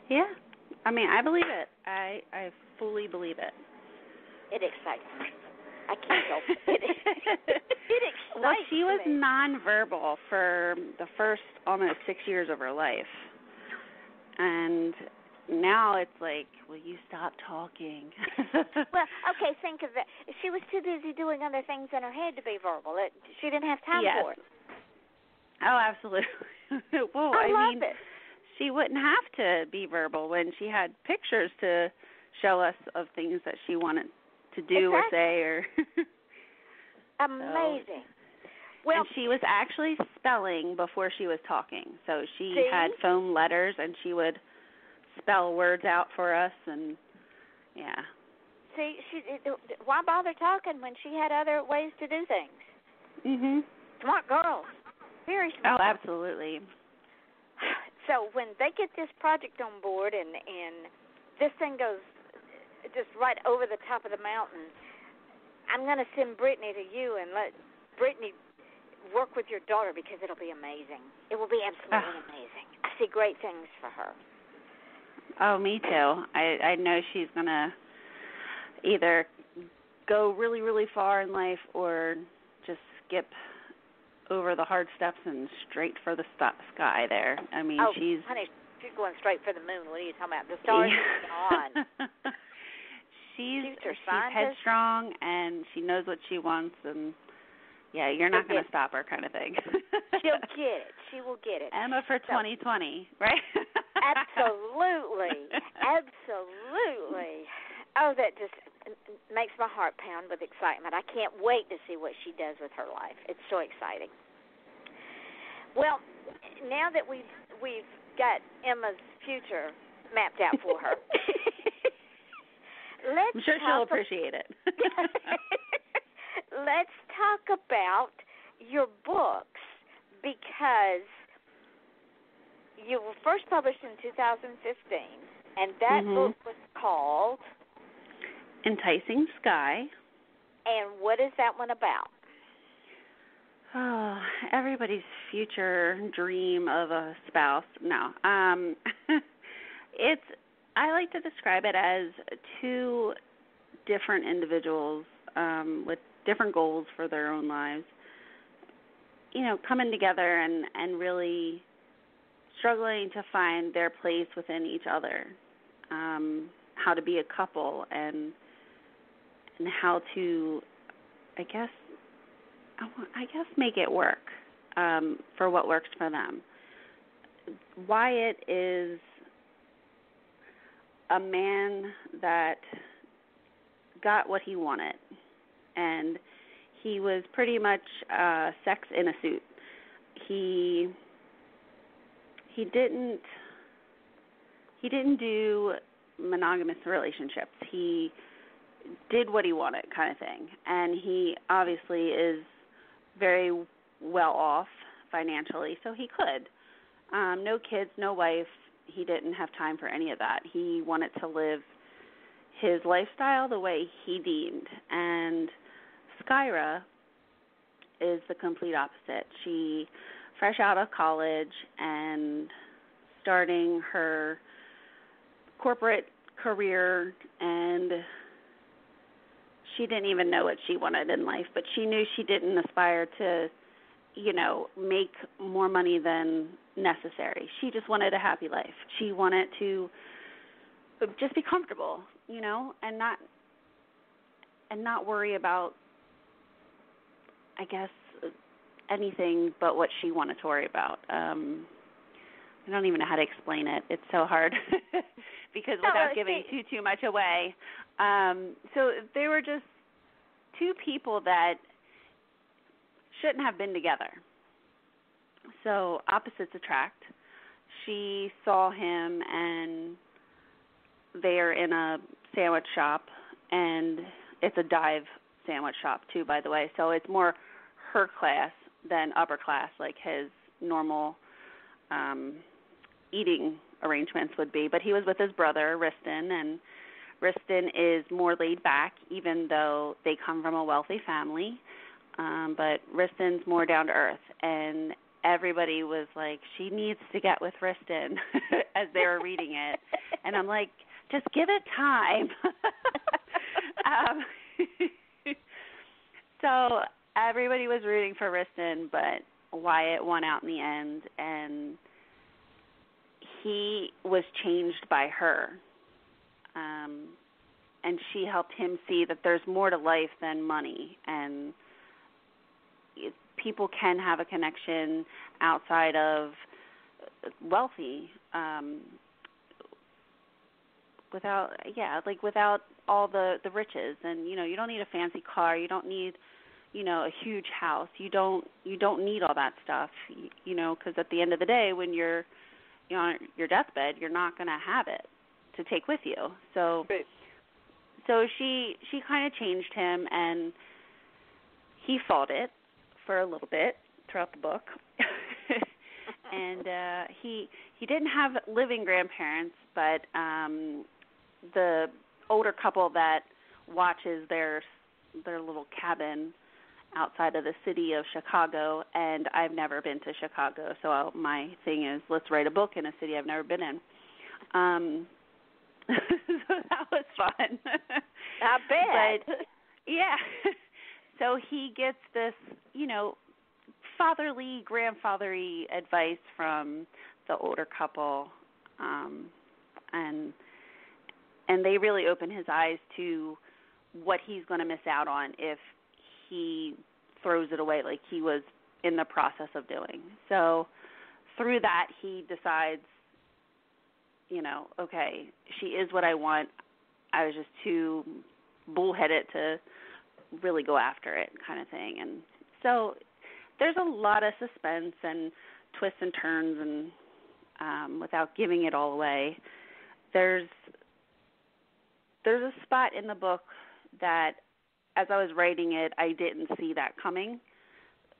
Yeah. I mean, I believe it. I I fully believe it. It excites me. I can't help it. It, it excites Well, she was me. nonverbal for the first almost six years of her life, and now it's like, will you stop talking? Well, okay, think of it. She was too busy doing other things in her head to be verbal. It, she didn't have time Yes. for it. oh, absolutely. well, I, love mean, it. She wouldn't have to be verbal when she had pictures to show us of things that she wanted to do or say or Amazing. Well, and she was actually spelling before she was talking. So she See? had foam letters and she would spell words out for us and yeah. see, she why bother talking when she had other ways to do things? Mhm. Smart girls, very smart. Oh, absolutely. So when they get this project on board and and this thing goes just right over the top of the mountain, I'm going to send Brittany to you and let Brittany work with your daughter because it'll be amazing. It will be absolutely Ah. amazing. I see great things for her. Oh, me too. I I know she's going to either go really really far in life or just skip over the hard steps and straight for the st- sky there. I mean, oh, she's honey, she's going straight for the moon. What are you talking about? The stars are on. she's she's scientist. headstrong and she knows what she wants and yeah, you're not going to stop her kind of thing. She'll get it. She will get it. Emma for So- 2020, right? Absolutely. Absolutely. Oh, that just makes my heart pound with excitement. I can't wait to see what she does with her life. It's so exciting. Well, now that we've we've got Emma's future mapped out for her, let's I'm sure she'll appreciate it. let's talk about your books because you were first published in 2015, and that Mhm. book was called. Enticing Sky. And what is that one about? Oh, everybody's future dream of a spouse. No. Um it's I like to describe it as two different individuals um with different goals for their own lives. You know, coming together and and really struggling to find their place within each other. Um how to be a couple and and how to I guess I wa- I guess make it work um, for what works for them. Wyatt is a man that got what he wanted, and he was pretty much uh, sex in a suit. He he didn't he didn't do monogamous relationships. He did what he wanted kind of thing. And he obviously is very well off financially so he could. Um no kids no wife. He didn't have time for any of that. He wanted to live his lifestyle the way he deemed. And skyra is the complete opposite. She fresh out of college and starting her corporate career and she didn't even know what she wanted in life, but she knew she didn't aspire to, you know, make more money than necessary. She just wanted a happy life. She wanted to just be comfortable, you know, and not and not worry about I guess anything but what she wanted to worry about. Um I don't even know how to explain it. It's so hard because No, without giving too too much away. Um so they were just two people that shouldn't have been together. So opposites attract. She saw him and they're in a sandwich shop and it's a dive sandwich shop too by the way. So it's more her class than upper class like his normal um eating arrangements would be. But he was with his brother, Riston, and Riston is more laid back, even though they come from a wealthy family. Um, but Riston's more down to earth, and everybody was like, "She needs to get with Riston," as they were reading it, and I'm like, "Just give it time." um, so everybody was rooting for Riston, but Wyatt won out in the end, and he was changed by her. Um, and she helped him see that there's more to life than money. And it, people can have a connection outside of wealthy um without yeah like without all the the riches. And you know you don't need a fancy car. You don't need you know a huge house. You don't you don't need all that stuff you, you know because at the end of the day when you're you know on your deathbed you're not going to have it to take with you so Right. so she she kind of changed him and he fought it for a little bit throughout the book and uh he he didn't have living grandparents but um the older couple that watches their their little cabin outside of the city of Chicago and I've never been to Chicago so I'll, my thing is let's write a book in a city I've never been in um so that was fun I bet. But yeah. So he gets this, you know, fatherly, grandfatherly advice from the older couple, um, and and they really open his eyes to what he's going to miss out on if he throws it away like he was in the process of doing. So through that he decides you know, okay, she is what I want. I was just too bullheaded to really go after it kind of thing. And so there's a lot of suspense and twists and turns and um without giving it all away. There's there's a spot in the book that as I was writing it, I didn't see that coming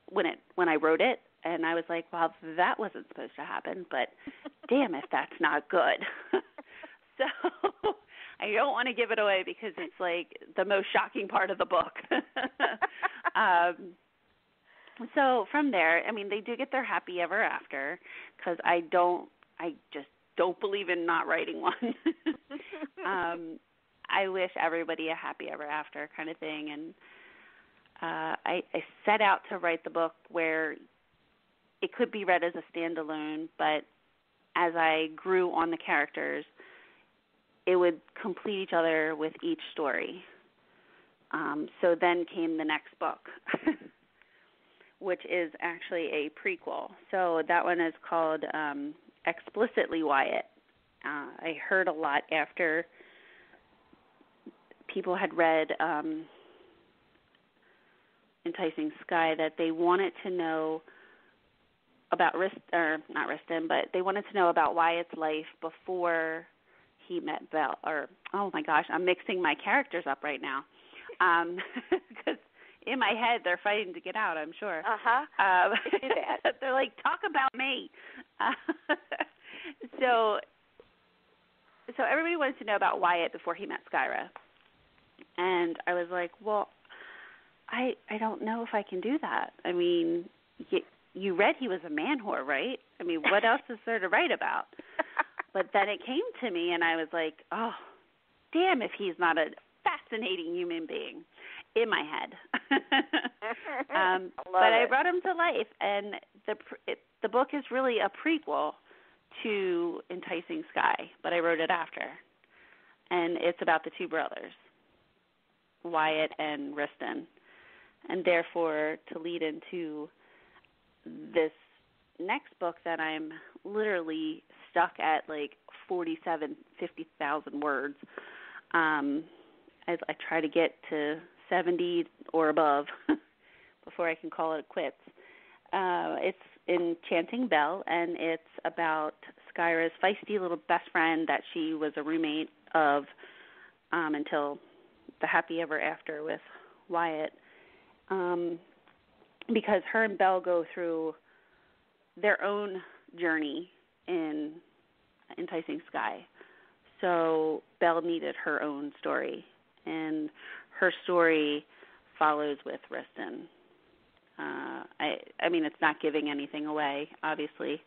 when it when I wrote it and I was like, well, that wasn't supposed to happen, but damn if that's not good. so I don't want to give it away because it's like the most shocking part of the book. um so from there, I mean, they do get their happy ever after cuz I don't I just don't believe in not writing one. um I wish everybody a happy ever after kind of thing and uh I I set out to write the book where it could be read as a standalone, but as I grew on the characters, it would complete each other with each story. Um, so then came the next book, which is actually a prequel. So that one is called um, Explicitly Wyatt. Uh, I heard a lot after people had read um, Enticing Sky that they wanted to know about Rist or not Riston, but they wanted to know about Wyatt's life before he met Belle. Or oh my gosh, I'm mixing my characters up right now because in my head they're fighting to get out. I'm sure. Uh huh. Um, do that. they're like, talk about me. Uh, so, so everybody wanted to know about Wyatt before he met Skyra, and I was like, well, I I don't know if I can do that. I mean, you, you read he was a man whore, right? I mean, what else is there to write about? But then it came to me, and I was like, oh, damn if he's not a fascinating human being in my head. um, but it. I brought him to life, and the it, the book is really a prequel to Enticing Sky, but I wrote it after, and it's about the two brothers, Wyatt and Wriston, and therefore to lead into this next book that I'm literally stuck at like forty-seven, fifty thousand words. Um, as I try to get to 70 or above before I can call it quits. Uh, it's Enchanting Belle, and it's about Skyra's feisty little best friend that she was a roommate of um, until the happy ever after with Wyatt. Um, because her and Belle go through their own journey in Enticing Sky. So Belle needed her own story, and her story follows with Wriston. Uh, I I mean it's not giving anything away, obviously,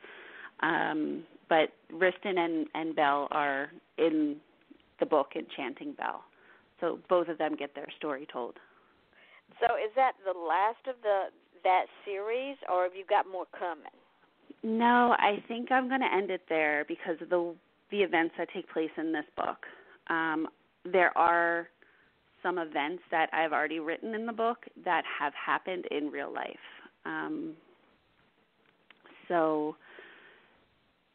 um, but Wriston and and Belle are in the book Enchanting Belle, so both of them get their story told. So is that the last of the that series, or have you got more coming? No, I think I'm going to end it there because of the the events that take place in this book. Um, there are some events that I've already written in the book that have happened in real life. Um, so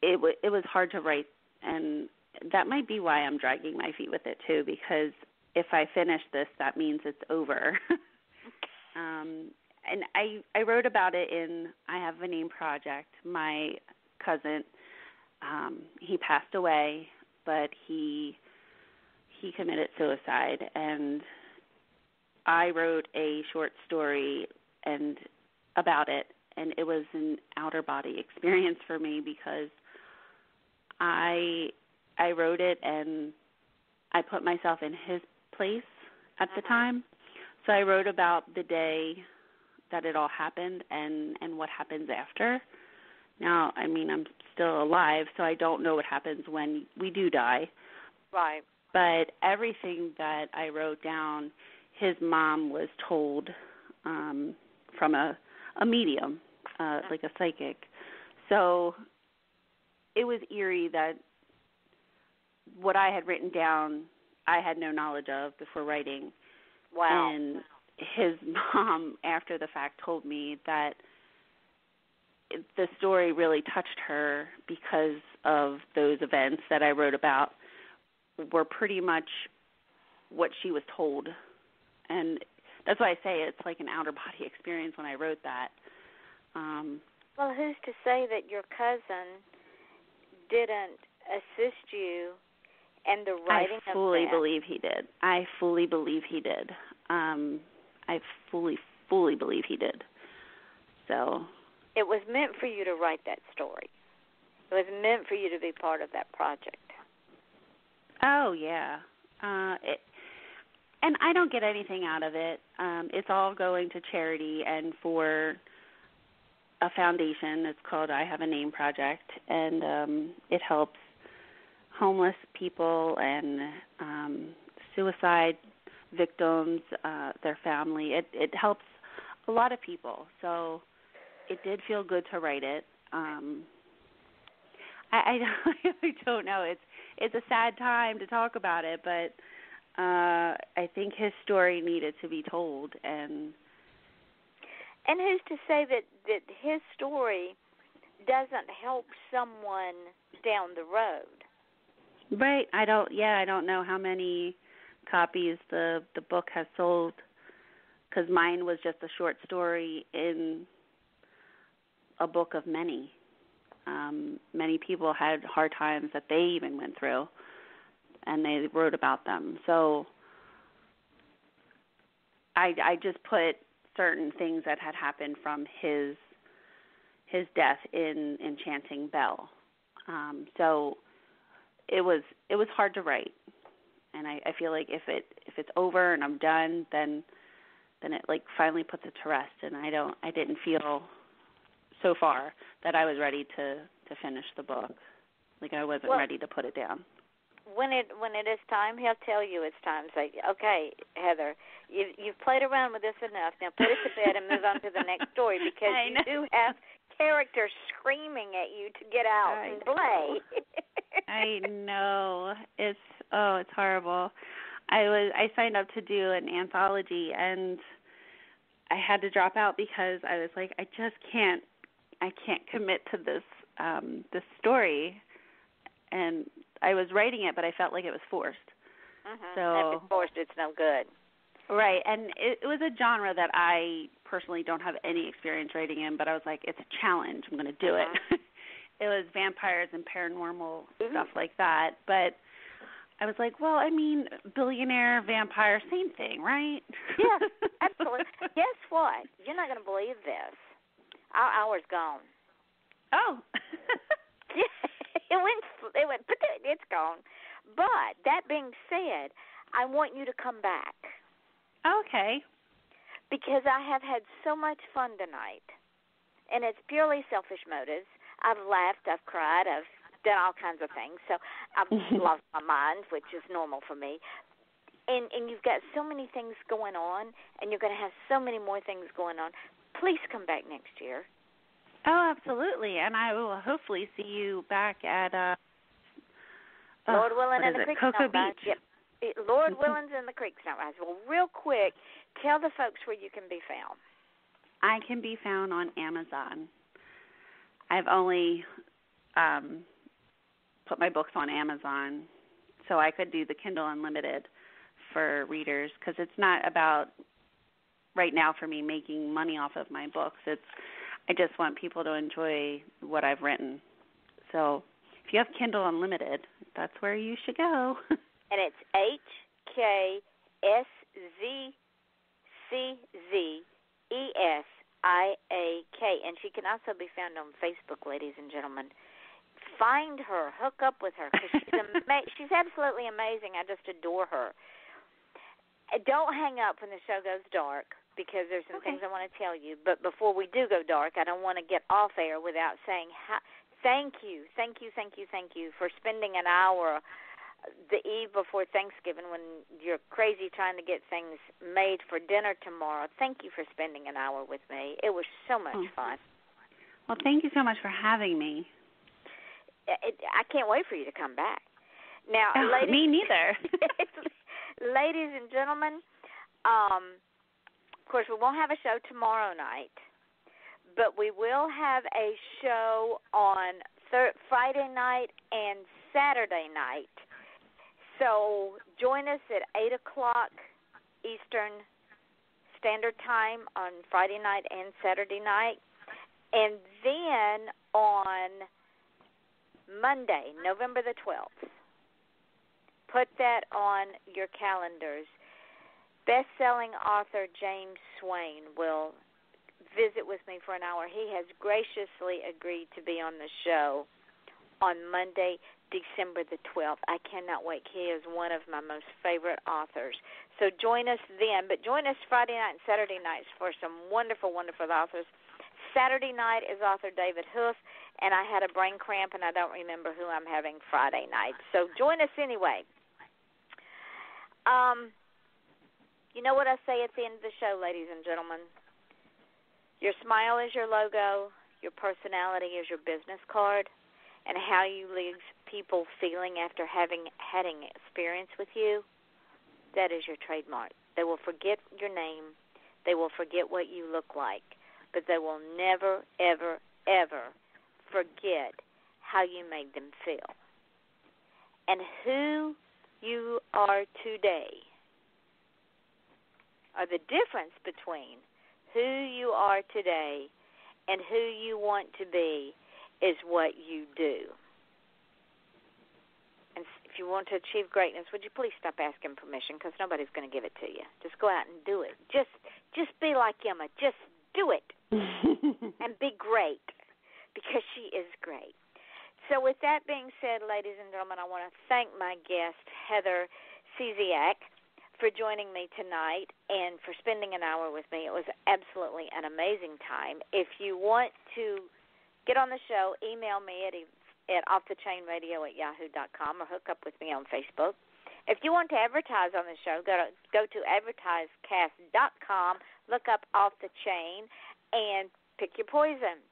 it w- it was hard to write, and that might be why I'm dragging my feet with it too. Because if I finish this, that means it's over. um, and I I wrote about it in I have a name project. My cousin, um, he passed away, but he he committed suicide and I wrote a short story and about it and it was an outer body experience for me because I I wrote it and I put myself in his place at the time. So I wrote about the day that it all happened and and what happens after. Now, I mean, I'm still alive, so I don't know what happens when we do die. Right but everything that I wrote down, his mom was told um, from a a medium, uh, like a psychic. So it was eerie that what I had written down, I had no knowledge of before writing. Wow. And his mom, after the fact, told me that the story really touched her because of those events that I wrote about were pretty much what she was told, and that's why I say it's like an outer body experience when I wrote that. Um, well, who's to say that your cousin didn't assist you in the writing I fully believe he did. I fully believe he did. Um, I fully, fully believe he did. So. It was meant for you to write that story. It was meant for you to be part of that project. Oh yeah. Uh it and I don't get anything out of it. Um it's all going to charity and for a foundation. It's called I Have a Name Project and um it helps homeless people and um suicide victims, uh their family. It it helps a lot of people. So it did feel good to write it. Um I I, I don't know. It's it's a sad time to talk about it, but uh I think his story needed to be told and and who's to say that that his story doesn't help someone down the road? Right. I don't yeah, I don't know how many copies the the book has sold cuz mine was just a short story in a book of many um, many people had hard times that they even went through, and they wrote about them. So I I just put certain things that had happened from his his death in Enchanting Belle. Um, so it was it was hard to write, and I, I feel like if it if it's over and I'm done, then then it like finally puts it to rest, and I don't I didn't feel so far that I was ready to to finish the book. Like I wasn't well, ready to put it down. when it when it is time, he'll tell you it's time. Say, okay, Heather, you you've played around with this enough. Now put it to bed and move on to the next story because I you do have characters screaming at you to get out I and play. I know. It's oh, it's horrible. I was I signed up to do an anthology and I had to drop out because I was like I just can't I can't commit to this um this story and I was writing it but I felt like it was forced. Mhm. So- if it's forced, it's no good. Right, and it, it was a genre that I personally don't have any experience writing in, but I was like, it's a challenge. I'm going to do it. Uh-huh. it was vampires and paranormal stuff like that, but I was like, well, I mean, billionaire vampire, same thing, right? Yes, absolutely. Guess what? You're not going to believe this. Our hour's gone. oh. it went. It went. It's gone. But that being said, I want you to come back okay. Because I have had so much fun tonight, and it's purely selfish motives. I've laughed, I've cried, I've done all kinds of things. So I've lost my mind, which is normal for me. And and you've got so many things going on, and you're going to have so many more things going on. Please come back next year. Oh, absolutely. And I will hopefully see you back at uh oh, Lord willing and the it? creek Cocoa. Beach. Yep. It- Lord willing's and the creeks don't rise. Well, real quick, tell the folks where you can be found. I can be found on Amazon. I've only um, put my books on Amazon, so I could do the Kindle Unlimited for readers because it's not about right now for me making money off of my books. It's I just want people to enjoy what I've written. So if you have Kindle Unlimited, that's where you should go. And it's H K S Z C Z E S I A K. And she can also be found on Facebook, ladies and gentlemen. Find her, hook up with her, because she's, ama- she's absolutely amazing. I just adore her. Uh, Don't hang up when the show goes dark because there's some Okay. things I want to tell you. But before we do go dark, I don't want to get off air without saying how, thank you, thank you, thank you, thank you for spending an hour the eve before Thanksgiving when you're crazy trying to get things made for dinner tomorrow. Thank you for spending an hour with me. It was so much Oh. fun. well, thank you so much for having me. It, I can't wait for you to come back. Now, Oh, ladies, me neither. ladies and gentlemen, um, of course, we won't have a show tomorrow night, but we will have a show on thir- Friday night and Saturday night. So join us at 8 o'clock Eastern Standard Time on Friday night and Saturday night. And then on Monday, November the 12th, put that on your calendars. Best selling author James Swain will visit with me for an hour. He has graciously agreed to be on the show on Monday, December the 12th. I cannot wait. He is one of my most favorite authors. So join us then, but join us Friday night and Saturday nights for some wonderful, wonderful authors. Saturday night is author David Huth, and I had a brain cramp, and I don't remember who I'm having Friday night. So join us anyway. Um, you know what I say at the end of the show, ladies and gentlemen? Your smile is your logo, your personality is your business card, and how you leave people feeling after having had an experience with you, that is your trademark. They will forget your name, they will forget what you look like, but they will never, ever, ever forget how you made them feel. And who you are today are the difference between who you are today and who you want to be is what you do. And if you want to achieve greatness, would you please stop asking permission because nobody's going to give it to you. Just go out and do it. Just just be like Emma. Just do it and be great because she is great. So with that being said, ladies and gentlemen, I want to thank my guest Heather Szczesiak for joining me tonight and for spending an hour with me. It was absolutely an amazing time. If you want to get on the show, email me at at offthechainradio at com or hook up with me on Facebook. If you want to advertise on the show, go to go to advertisecast.com, look up Off the Chain, and pick your poison.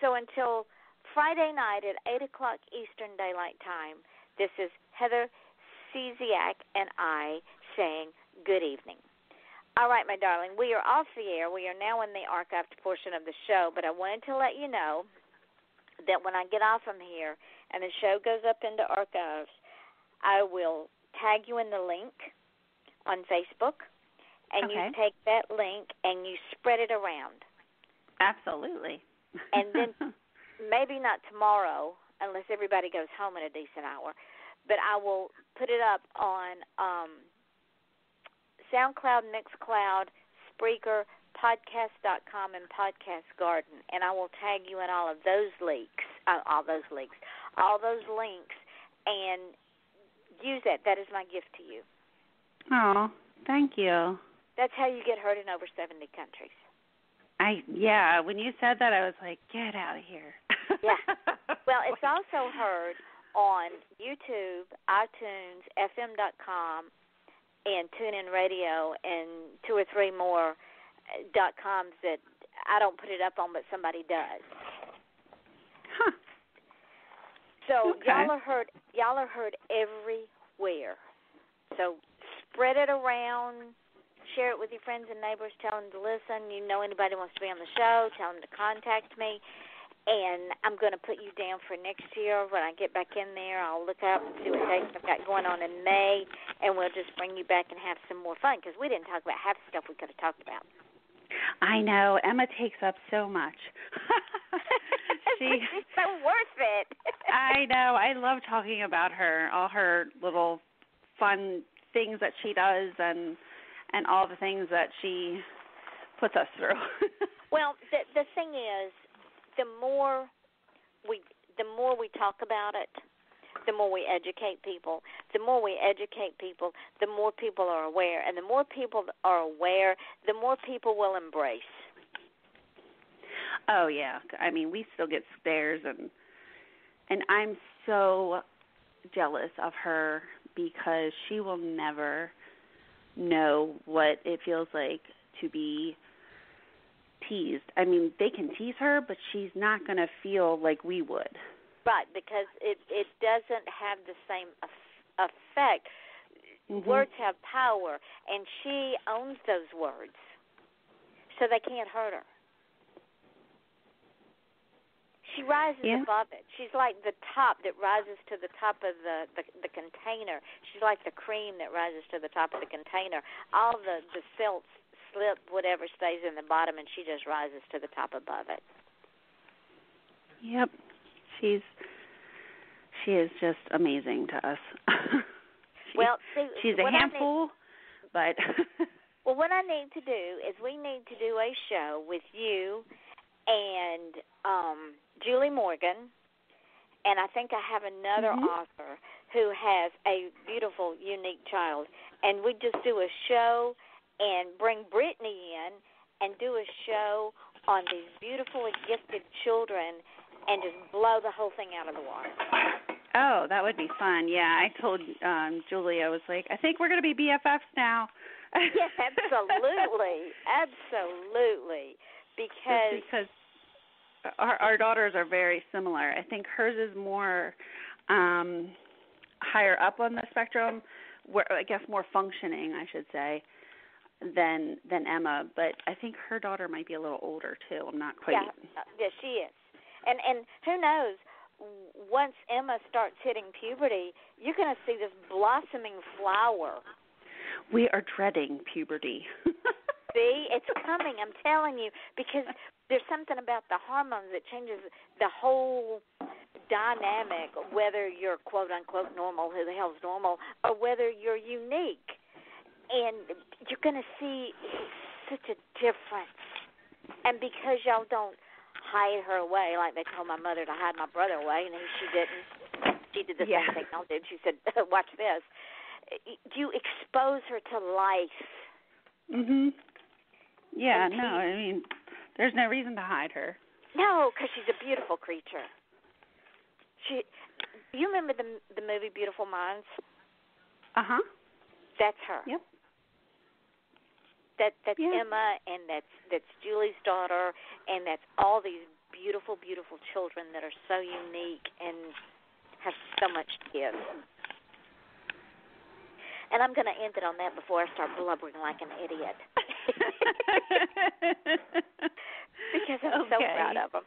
So until Friday night at 8 o'clock Eastern Daylight Time, this is Heather Szczesiak and I saying good evening. All right, my darling, we are off the air. We are now in the archived portion of the show, but I wanted to let you know that when I get off from here and the show goes up into archives, I will tag you in the link on Facebook, and okay. you take that link and you spread it around. Absolutely. and then maybe not tomorrow, unless everybody goes home at a decent hour, but I will put it up on um, SoundCloud, Mixcloud, Spreaker, podcast.com and podcast garden and i will tag you in all of those leaks uh, all those leaks all those links and use that. That is my gift to you. Oh, thank you. That's how you get heard in over 70 countries. I yeah, when you said that I was like, get out of here. yeah. Well, it's also heard on YouTube, iTunes, FM.com, and TuneIn Radio, and two or three more dot coms that I don't put it up on, but somebody does. Huh. So okay. y'all are heard. Y'all are heard everywhere. So spread it around. Share it with your friends and neighbors. Tell them to listen. You know anybody wants to be on the show, tell them to contact me. And I'm going to put you down for next year. When I get back in there, I'll look up and see what dates I've got going on in May, and we'll just bring you back and have some more fun because we didn't talk about half the stuff we could have talked about. I know Emma takes up so much. she, She's so worth it. I know. I love talking about her, all her little fun things that she does, and and all the things that she puts us through. well, the the thing is, the more we the more we talk about it, the more we educate people. The more we educate people, the more people are aware, and the more people are aware, the more people will embrace. Oh yeah, I mean we still get stares and and I'm so jealous of her because she will never know what it feels like to be teased. I mean, they can tease her, but she's not going to feel like we would. Right, because it it doesn't have the same effect. Mm-hmm. Words have power, and she owns those words, so they can't hurt her. She rises yeah. above it. She's like the top that rises to the top of the, the the container. She's like the cream that rises to the top of the container. All the the silt, slip, whatever stays in the bottom, and she just rises to the top above it. Yep, she's she is just amazing to us. well, see, she's a handful, need, but well, what I need to do is we need to do a show with you and um Julie Morgan, and I think I have another mm-hmm. author who has a beautiful, unique child, and we just do a show and bring Brittany in and do a show on these beautiful gifted children and just blow the whole thing out of the water. Oh, that would be fun. Yeah, I told um Julie I was like, I think we're going to be BFFs now. yes, absolutely. absolutely. Because Just because our our daughters are very similar. I think hers is more um higher up on the spectrum, where I guess more functioning, I should say, than than Emma. But I think her daughter might be a little older too. I'm not quite. Yeah, uh, yeah, she is. And and who knows? Once Emma starts hitting puberty, you're going to see this blossoming flower. We are dreading puberty. see, it's coming. I'm telling you because there's something about the hormones that changes the whole dynamic, whether you're quote unquote normal, who the hell's normal, or whether you're unique. And you're going to see such a difference. And because y'all don't hide her away, like they told my mother to hide my brother away, and she didn't. She did the yeah. same thing I did. She said, "Watch this." Do you expose her to life. Mhm. Yeah. And No. I mean, there's no reason to hide her. No, because she's a beautiful creature. She, you remember the the movie Beautiful Minds? Uh huh. That's her. Yep. That that's Yeah. Emma, and that's that's Julie's daughter, and that's all these beautiful, beautiful children that are so unique and have so much to give. And I'm going to end it on that before I start blubbering like an idiot. because I'm so proud of them.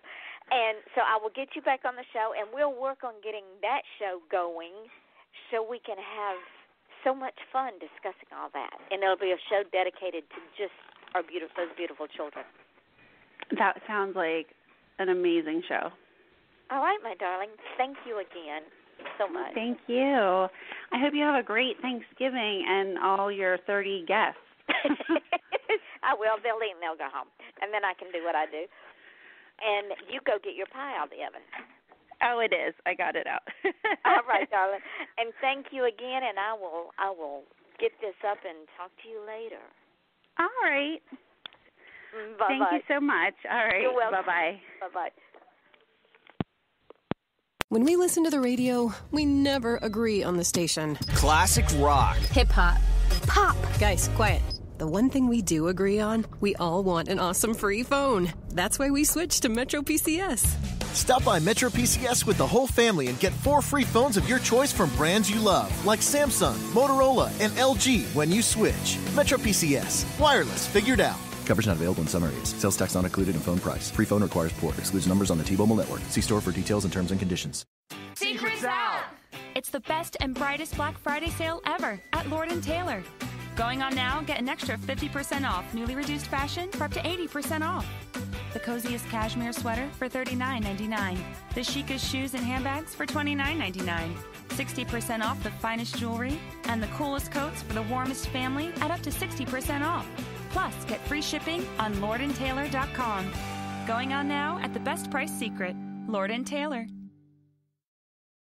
And so I will get you back on the show, and we'll work on getting that show going so we can have so much fun discussing all that. And it'll be a show dedicated to just our beautiful, those beautiful children. That sounds like an amazing show. All right, my darling. Thank you again so much. Thank you. I hope you have a great Thanksgiving and all your 30 guests. I will. They'll eat and they'll go home, and then I can do what I do. And you go get your pie out of the oven. Oh, it is. I got it out. All right, darling. And thank you again. And I will. I will get this up and talk to you later. All right. Bye Thank you so much. All right. You're welcome. Bye-bye. Bye bye. When we listen to the radio, we never agree on the station. Classic rock. Hip hop. Pop. Guys, quiet. The one thing we do agree on, we all want an awesome free phone. That's why we switched to Metro PCS. Stop by Metro PCS with the whole family and get four free phones of your choice from brands you love, like Samsung, Motorola, and LG when you switch. Metro PCS. Wireless figured out. Coverage not available in some areas. Sales tax not included in phone price. Free phone requires port. Excludes numbers on the T-Mobile network. See store for details and terms and conditions. Secrets out! It's the best and brightest Black Friday sale ever at Lord & Taylor. Going on now, get an extra 50% off newly reduced fashion for up to 80% off. The coziest cashmere sweater for $39.99. The chicest shoes and handbags for $29.99. 60% off the finest jewelry and the coolest coats for the warmest family at up to 60% off. Plus, get free shipping on lordandtaylor.com. Going on now at the best price secret, Lord & Taylor.